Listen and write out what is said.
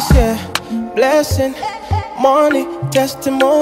this, yeah. Blessing, money, testimony.